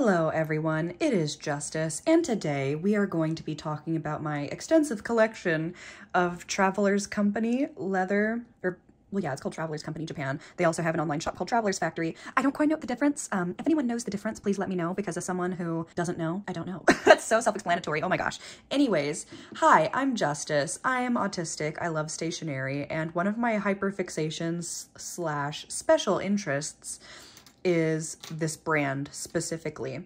Hello everyone, it is Justus, and today we are going to be talking about my extensive collection of Traveler's Company leather, or well yeah, it's called Traveler's Company Japan. They also have an online shop called Traveler's Factory. I don't quite know the difference. Um, if anyone knows the difference, please let me know because as someone who doesn't know, I don't know. That's so self-explanatory, oh my gosh. Anyways, hi, I'm Justus. I am autistic, I love stationery, and one of my hyperfixations slash special interests is this brand specifically.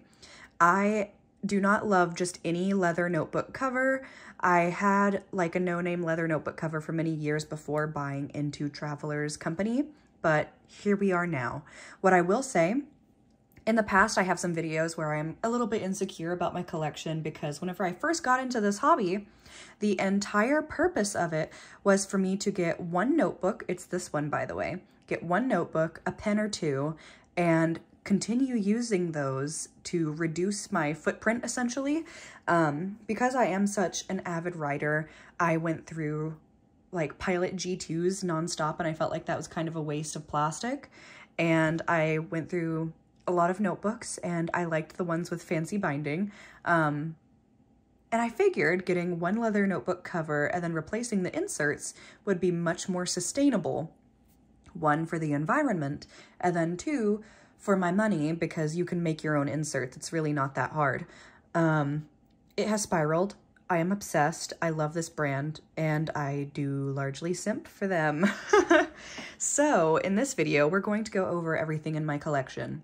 I do not love just any leather notebook cover. I had like a no-name leather notebook cover for many years before buying into Traveler's Company, but here we are now. What I will say, in the past I have some videos where I'm a little bit insecure about my collection because whenever I first got into this hobby, the entire purpose of it was for me to get one notebook, it's this one by the way, get one notebook, a pen or two, and continue using those to reduce my footprint essentially. Um, because I am such an avid writer, I went through like Pilot G2s nonstop and I felt like that was kind of a waste of plastic. And I went through a lot of notebooks and I liked the ones with fancy binding. Um, and I figured getting one leather notebook cover and then replacing the inserts would be much more sustainable one, for the environment, and then two, for my money, because you can make your own inserts. It's really not that hard. Um, it has spiraled. I am obsessed. I love this brand, and I do largely simp for them. so, in this video, we're going to go over everything in my collection.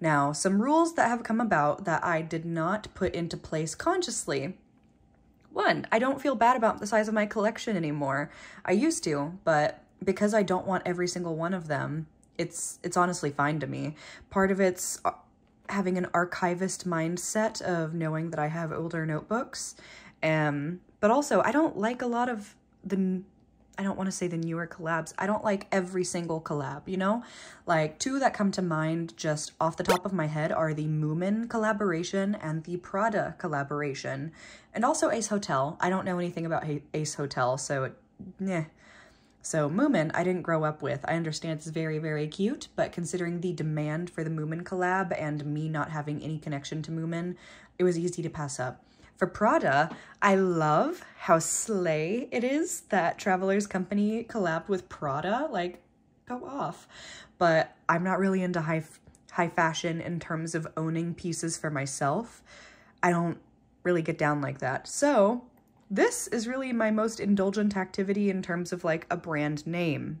Now, some rules that have come about that I did not put into place consciously. One, I don't feel bad about the size of my collection anymore. I used to, but because I don't want every single one of them, it's it's honestly fine to me. Part of it's uh, having an archivist mindset of knowing that I have older notebooks. Um, but also I don't like a lot of the I don't want to say the newer collabs. I don't like every single collab, you know? Like, two that come to mind just off the top of my head are the Moomin collaboration and the Prada collaboration. And also Ace Hotel. I don't know anything about Ace Hotel, so, yeah. So Moomin, I didn't grow up with. I understand it's very, very cute, but considering the demand for the Moomin collab and me not having any connection to Moomin, it was easy to pass up. For Prada, I love how slay it is that Traveler's Company collabed with Prada. Like, go off. But I'm not really into high, high fashion in terms of owning pieces for myself. I don't really get down like that. So this is really my most indulgent activity in terms of like a brand name.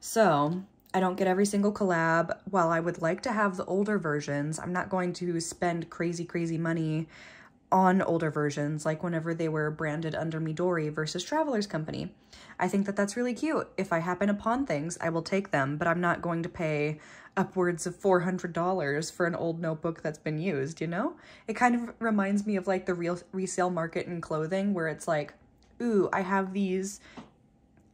So I don't get every single collab. While I would like to have the older versions, I'm not going to spend crazy, crazy money on older versions, like whenever they were branded under Midori versus Traveler's Company. I think that that's really cute. If I happen upon things, I will take them, but I'm not going to pay upwards of $400 for an old notebook that's been used, you know? It kind of reminds me of like the real resale market in clothing where it's like, ooh, I have these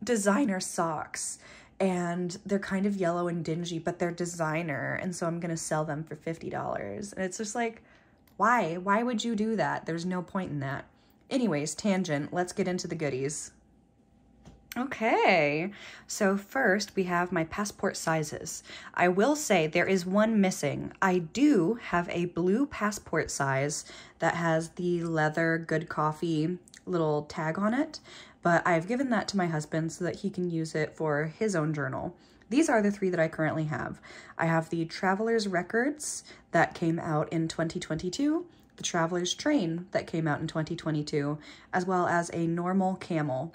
designer socks and they're kind of yellow and dingy, but they're designer. And so I'm to sell them for $50. And it's just like, why? Why would you do that? There's no point in that. Anyways, tangent, let's get into the goodies. Okay, so first we have my passport sizes. I will say there is one missing. I do have a blue passport size that has the leather good coffee little tag on it, but I've given that to my husband so that he can use it for his own journal. These are the three that I currently have. I have the Traveler's Records that came out in 2022, the Traveler's Train that came out in 2022, as well as a normal camel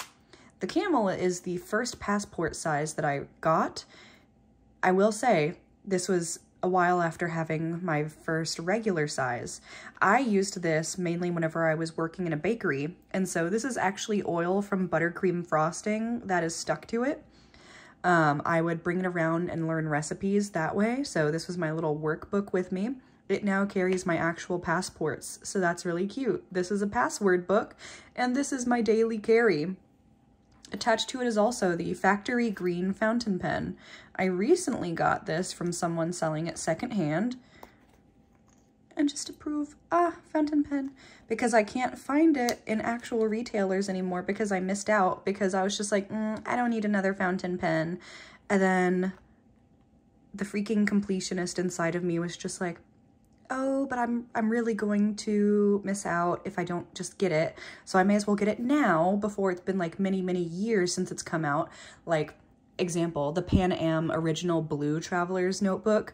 the camel is the first passport size that I got. I will say this was a while after having my first regular size. I used this mainly whenever I was working in a bakery, and so this is actually oil from buttercream frosting that is stuck to it. Um, I would bring it around and learn recipes that way, so this was my little workbook with me. It now carries my actual passports, so that's really cute. This is a password book, and this is my daily carry. Attached to it is also the Factory Green fountain pen. I recently got this from someone selling it secondhand. And just to prove, ah, fountain pen. Because I can't find it in actual retailers anymore because I missed out. Because I was just like, mm, I don't need another fountain pen. And then the freaking completionist inside of me was just like, oh, but I'm, I'm really going to miss out if I don't just get it. So I may as well get it now before it's been like many, many years since it's come out. Like example, the Pan Am original blue traveler's notebook.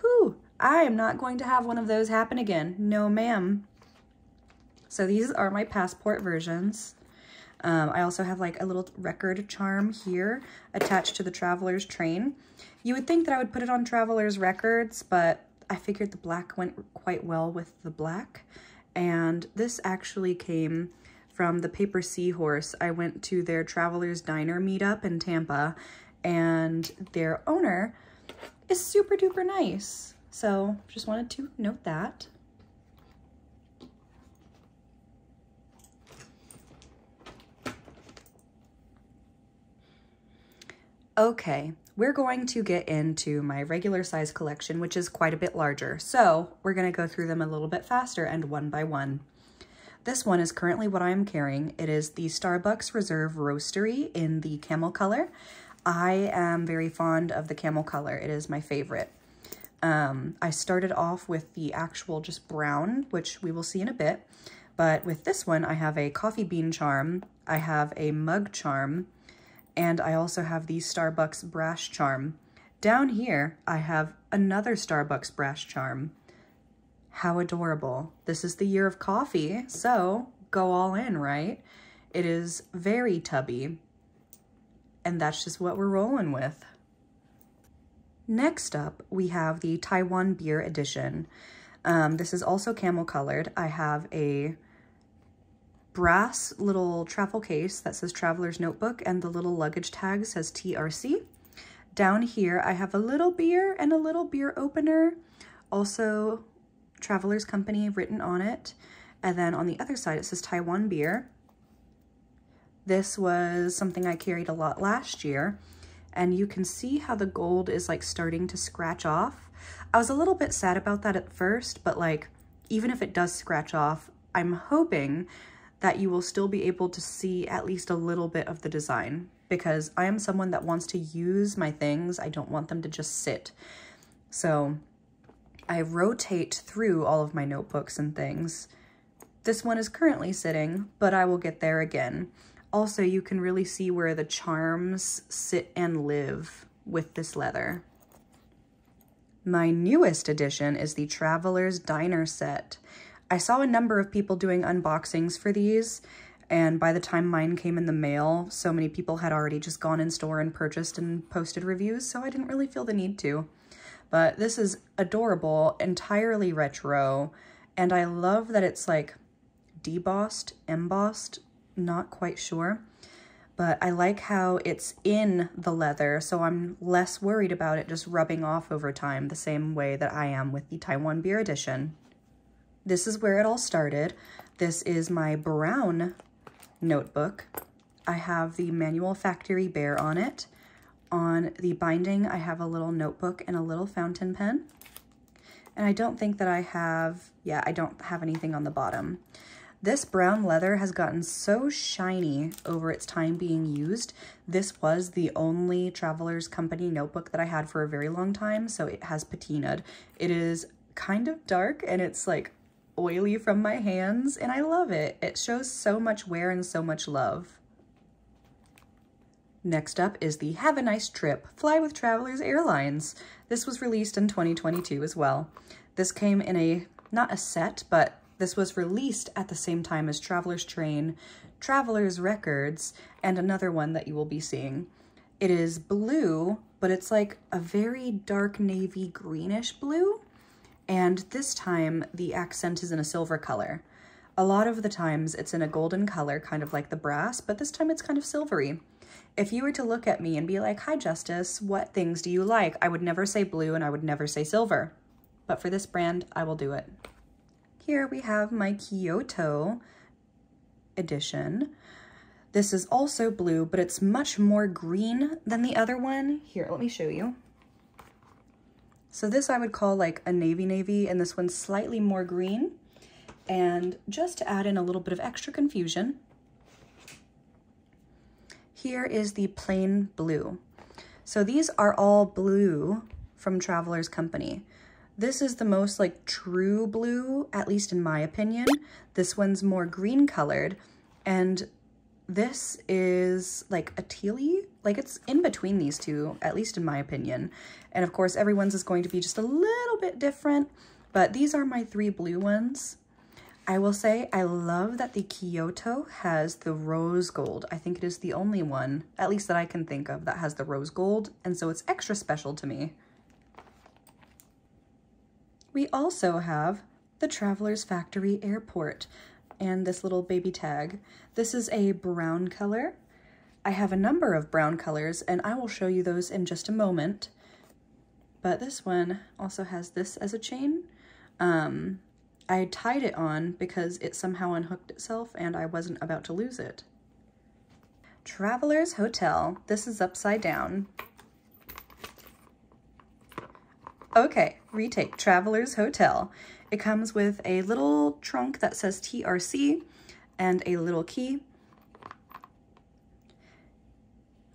Whew, I am not going to have one of those happen again. No, ma'am. So these are my passport versions. Um, I also have like a little record charm here attached to the traveler's train. You would think that I would put it on traveler's records, but I figured the black went quite well with the black. And this actually came from the Paper Seahorse. I went to their Traveler's Diner meetup in Tampa and their owner is super duper nice. So just wanted to note that. Okay, we're going to get into my regular size collection, which is quite a bit larger. So we're gonna go through them a little bit faster and one by one. This one is currently what I am carrying. It is the Starbucks Reserve Roastery in the camel color. I am very fond of the camel color. It is my favorite. Um, I started off with the actual just brown, which we will see in a bit. But with this one, I have a coffee bean charm, I have a mug charm, and I also have the Starbucks Brass Charm. Down here, I have another Starbucks Brass Charm. How adorable. This is the year of coffee, so go all in, right? It is very tubby, and that's just what we're rolling with. Next up, we have the Taiwan Beer Edition. Um, this is also camel colored. I have a brass little travel case that says Traveler's Notebook and the little luggage tag says TRC. Down here, I have a little beer and a little beer opener, also Traveler's Company written on it. And then on the other side, it says Taiwan Beer. This was something I carried a lot last year, and you can see how the gold is like starting to scratch off. I was a little bit sad about that at first, but like, even if it does scratch off, I'm hoping that you will still be able to see at least a little bit of the design because I am someone that wants to use my things. I don't want them to just sit. So I rotate through all of my notebooks and things. This one is currently sitting, but I will get there again. Also, you can really see where the charms sit and live with this leather. My newest addition is the Traveler's Diner set. I saw a number of people doing unboxings for these, and by the time mine came in the mail, so many people had already just gone in store and purchased and posted reviews, so I didn't really feel the need to. But this is adorable, entirely retro, and I love that it's like debossed, embossed, not quite sure. But I like how it's in the leather, so I'm less worried about it just rubbing off over time the same way that I am with the Taiwan Beer Edition. This is where it all started. This is my brown notebook. I have the Manual Factory Bear on it. On the binding, I have a little notebook and a little fountain pen. And I don't think that I have, yeah, I don't have anything on the bottom. This brown leather has gotten so shiny over its time being used. This was the only Traveler's Company notebook that I had for a very long time, so it has patinaed. It is kind of dark and it's like oily from my hands and I love it. It shows so much wear and so much love. Next up is the Have a Nice Trip, Fly with Travelers Airlines. This was released in 2022 as well. This came in a, not a set, but this was released at the same time as Traveler's Train, Traveler's Records, and another one that you will be seeing. It is blue, but it's like a very dark navy greenish blue. And this time the accent is in a silver color. A lot of the times it's in a golden color, kind of like the brass, but this time it's kind of silvery. If you were to look at me and be like, hi, Justus, what things do you like? I would never say blue and I would never say silver. But for this brand, I will do it. Here we have my Kyoto edition. This is also blue, but it's much more green than the other one. Here, let me show you. So this I would call like a navy navy, and this one's slightly more green. And just to add in a little bit of extra confusion, here is the plain blue. So these are all blue from Traveler's Company. This is the most like true blue, at least in my opinion. This one's more green colored and this is like a tealy, like it's in between these two, at least in my opinion. And of course, everyone's is going to be just a little bit different, but these are my three blue ones. I will say I love that the Kyoto has the rose gold. I think it is the only one, at least that I can think of, that has the rose gold, and so it's extra special to me. We also have the Traveler's Factory Airport and this little baby tag. This is a brown color. I have a number of brown colors and I will show you those in just a moment. But this one also has this as a chain. Um, I tied it on because it somehow unhooked itself and I wasn't about to lose it. Traveler's Hotel. This is upside down. Okay, retake Traveler's Hotel. It comes with a little trunk that says TRC and a little key.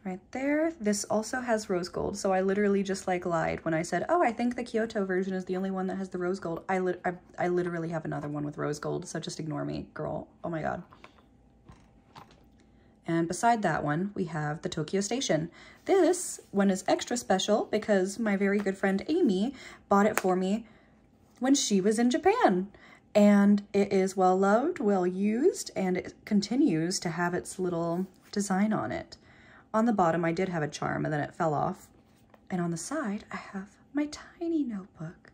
Right there. This also has rose gold, so I literally just like lied when I said, oh, I think the Kyoto version is the only one that has the rose gold. I, li I, I literally have another one with rose gold, so just ignore me, girl. Oh my god. And beside that one, we have the Tokyo Station. This one is extra special because my very good friend Amy bought it for me when she was in Japan. And it is well loved, well used, and it continues to have its little design on it. On the bottom, I did have a charm and then it fell off. And on the side, I have my tiny notebook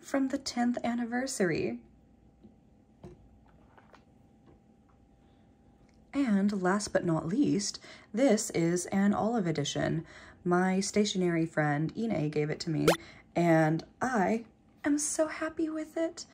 from the 10th anniversary. And last but not least, this is an olive edition. My stationery friend Ine gave it to me and I am so happy with it.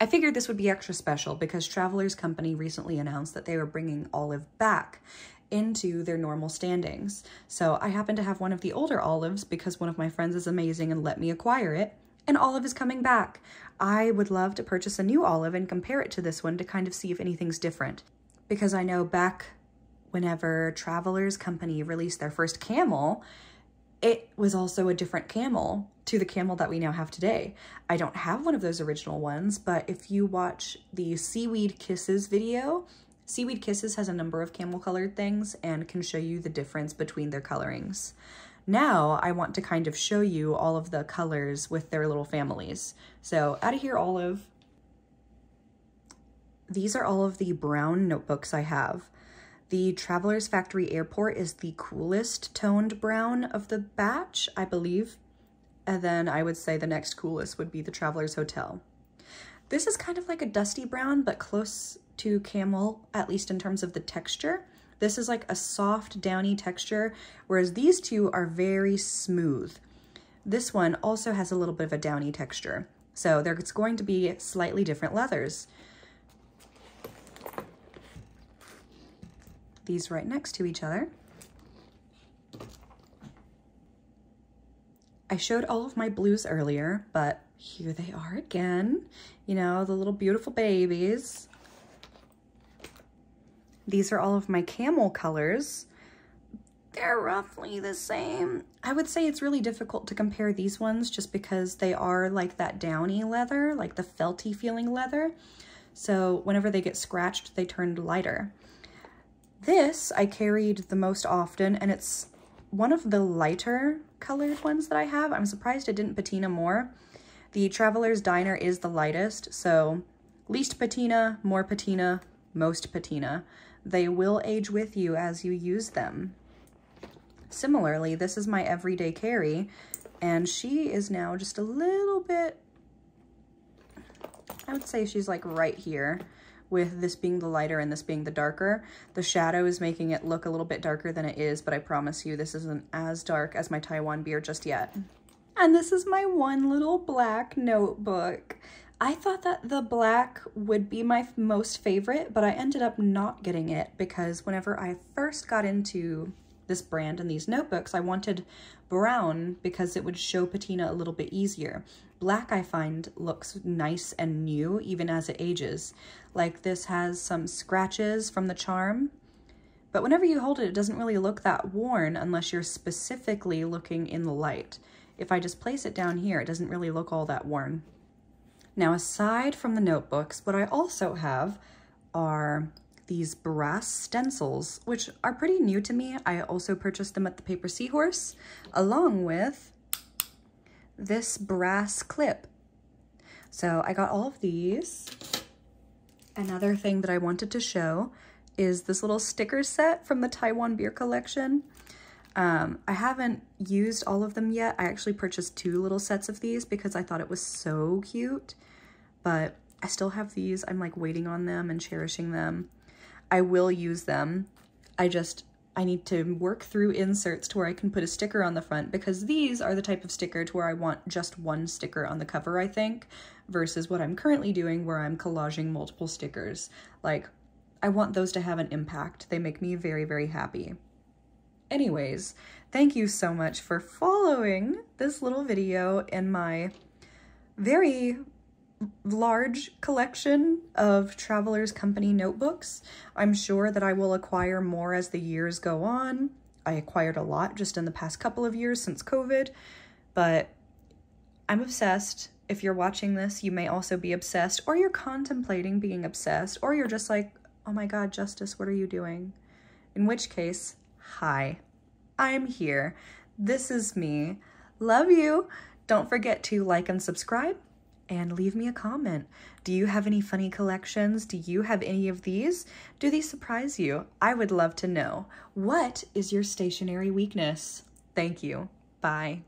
I figured this would be extra special because Travelers Company recently announced that they were bringing Olive back into their normal standings. So I happen to have one of the older olives because one of my friends is amazing and let me acquire it, and Olive is coming back. I would love to purchase a new olive and compare it to this one to kind of see if anything's different. Because I know back whenever Travelers Company released their first camel, it was also a different camel to the camel that we now have today. I don't have one of those original ones, but if you watch the Seaweed Kisses video, Seaweed Kisses has a number of camel colored things and can show you the difference between their colorings. Now I want to kind of show you all of the colors with their little families. So out of here, Olive. These are all of the brown notebooks I have. The Travelers Factory Airport is the coolest toned brown of the batch, I believe. And then I would say the next coolest would be the Travelers Hotel. This is kind of like a dusty brown, but close to camel, at least in terms of the texture. This is like a soft, downy texture, whereas these two are very smooth. This one also has a little bit of a downy texture. So there's going to be slightly different leathers. These right next to each other. I showed all of my blues earlier, but here they are again. You know, the little beautiful babies. These are all of my camel colors. They're roughly the same. I would say it's really difficult to compare these ones just because they are like that downy leather, like the felty feeling leather. So whenever they get scratched, they turn lighter. This I carried the most often, and it's one of the lighter colored ones that I have. I'm surprised it didn't patina more. The Traveler's Diner is the lightest, so least patina, more patina, most patina. They will age with you as you use them. Similarly, this is my everyday carry, and she is now just a little bit, I would say she's like right here with this being the lighter and this being the darker. The shadow is making it look a little bit darker than it is, but I promise you this isn't as dark as my Taiwan beer just yet. And this is my one little black notebook. I thought that the black would be my most favorite, but I ended up not getting it because whenever I first got into this brand and these notebooks, I wanted brown because it would show patina a little bit easier. Black, I find, looks nice and new even as it ages. Like this has some scratches from the charm, but whenever you hold it, it doesn't really look that worn unless you're specifically looking in the light. if I just place it down here, it doesn't really look all that worn. Now, aside from the notebooks, what I also have are these brass stencils, which are pretty new to me. I also purchased them at the Paper Seahorse, along with this brass clip. So I got all of these. Another thing that I wanted to show is this little sticker set from the Taiwan Beer Collection. Um, I haven't used all of them yet. I actually purchased two little sets of these because I thought it was so cute, but I still have these. I'm like waiting on them and cherishing them. I will use them. I just, I need to work through inserts to where I can put a sticker on the front because these are the type of sticker to where I want just one sticker on the cover, I think, versus what I'm currently doing where I'm collaging multiple stickers. Like, I want those to have an impact. They make me very, very happy. Anyways, thank you so much for following this little video in my very large collection of Travelers Company notebooks. I'm sure that I will acquire more as the years go on. I acquired a lot just in the past couple of years since COVID, but I'm obsessed. If you're watching this, you may also be obsessed, or you're contemplating being obsessed, or you're just like, oh my God, Justus, what are you doing? In which case, hi, I'm here. This is me. Love you. Don't forget to like and subscribe and leave me a comment. Do you have any funny collections? Do you have any of these? Do these surprise you? I would love to know. What is your stationery weakness? Thank you. Bye.